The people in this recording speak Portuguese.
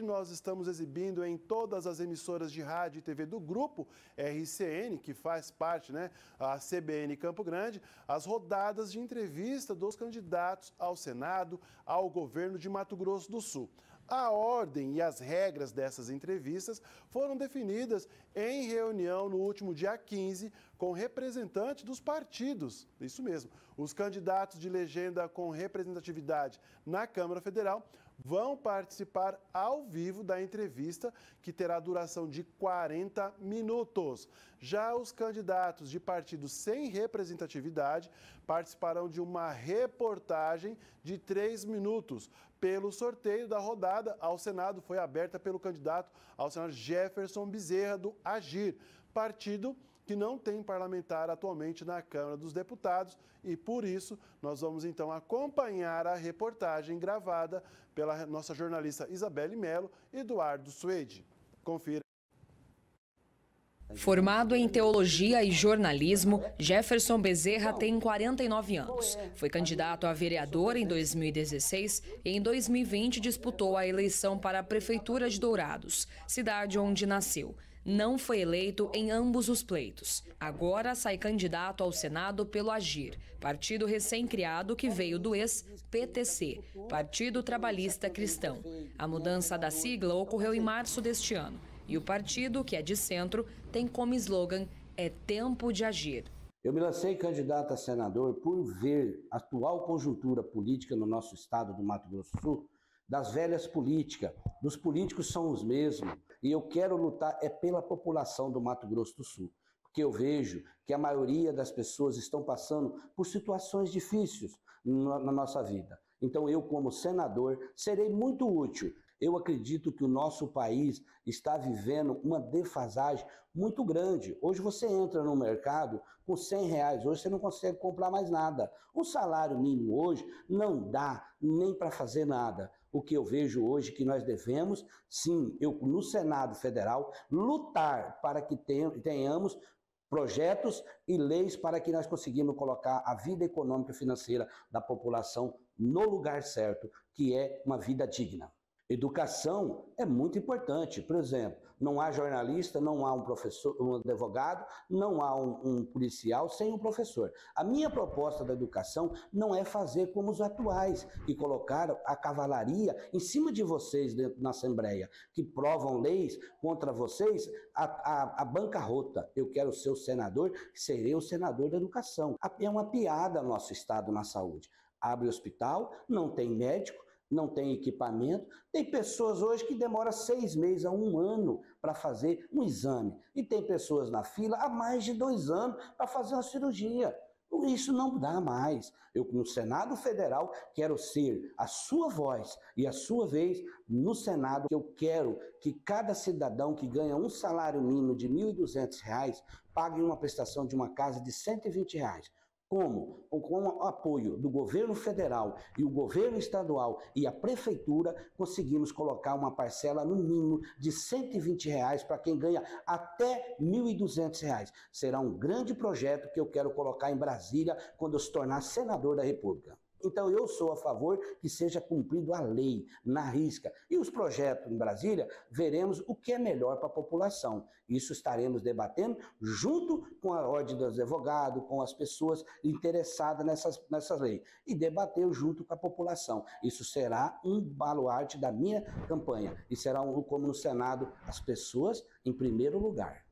nós estamos exibindo em todas as emissoras de rádio e TV do grupo RCN, que faz parte, né, a CBN Campo Grande, as rodadas de entrevista dos candidatos ao Senado, ao governo de Mato Grosso do Sul. A ordem e as regras dessas entrevistas foram definidas em reunião no último dia 15 com representantes dos partidos. Isso mesmo. Os candidatos de legenda com representatividade na Câmara Federal vão participar ao vivo da entrevista, que terá duração de 40 minutos. Já os candidatos de partidos sem representatividade participarão de uma reportagem de três minutos. Pelo sorteio da rodada ao Senado, foi aberta pelo candidato ao Senado Jefferson Bezerra, do Agir, partido que não tem parlamentar atualmente na Câmara dos Deputados e por isso nós vamos então acompanhar a reportagem gravada pela nossa jornalista Isabelle Melo e Eduardo Suede. Confira. Formado em teologia e jornalismo, Jefferson Bezerra tem 49 anos. Foi candidato a vereador em 2016 e em 2020 disputou a eleição para a Prefeitura de Dourados, cidade onde nasceu não foi eleito em ambos os pleitos. Agora sai candidato ao Senado pelo Agir, partido recém-criado que veio do ex-PTC, Partido Trabalhista Cristão. A mudança da sigla ocorreu em março deste ano e o partido, que é de centro, tem como slogan É Tempo de Agir. Eu me lancei candidato a senador por ver a atual conjuntura política no nosso estado do Mato Grosso do Sul das velhas políticas, dos políticos são os mesmos, e eu quero lutar é pela população do Mato Grosso do Sul, porque eu vejo que a maioria das pessoas estão passando por situações difíceis na nossa vida. Então eu, como senador, serei muito útil eu acredito que o nosso país está vivendo uma defasagem muito grande. Hoje você entra no mercado com 100 reais, hoje você não consegue comprar mais nada. O salário mínimo hoje não dá nem para fazer nada. O que eu vejo hoje que nós devemos, sim, eu no Senado Federal, lutar para que tenhamos projetos e leis para que nós conseguimos colocar a vida econômica e financeira da população no lugar certo, que é uma vida digna. Educação é muito importante. Por exemplo, não há jornalista, não há um professor, um advogado, não há um, um, policial sem um professor. A minha proposta da educação não é fazer como os atuais, que colocaram a cavalaria em cima de vocês dentro na Assembleia, que provam leis contra vocês a, a, a bancarrota. Eu quero ser o senador, serei o senador da educação. É uma piada nosso Estado na saúde. Abre hospital, não tem médico, não tem equipamento. Tem pessoas hoje que demoram seis meses a um ano para fazer um exame. E tem pessoas na fila há mais de dois anos para fazer uma cirurgia. Isso não dá mais. Eu, no Senado Federal, quero ser a sua voz e a sua vez no Senado. Eu quero que cada cidadão que ganha um salário mínimo de R$ 1.200 pague uma prestação de uma casa de 120 reais. Como? Com o apoio do governo federal e o governo estadual e a prefeitura, conseguimos colocar uma parcela no mínimo de 120 reais para quem ganha até 1.200 reais. Será um grande projeto que eu quero colocar em Brasília quando eu se tornar senador da República. Então eu sou a favor que seja cumprido a lei na risca. E os projetos em Brasília, veremos o que é melhor para a população. Isso estaremos debatendo junto com a Ordem dos Advogados, com as pessoas interessadas nessas, nessas leis. E debater junto com a população. Isso será um baluarte da minha campanha. E será um, como no Senado, as pessoas em primeiro lugar.